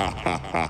ha ha ha.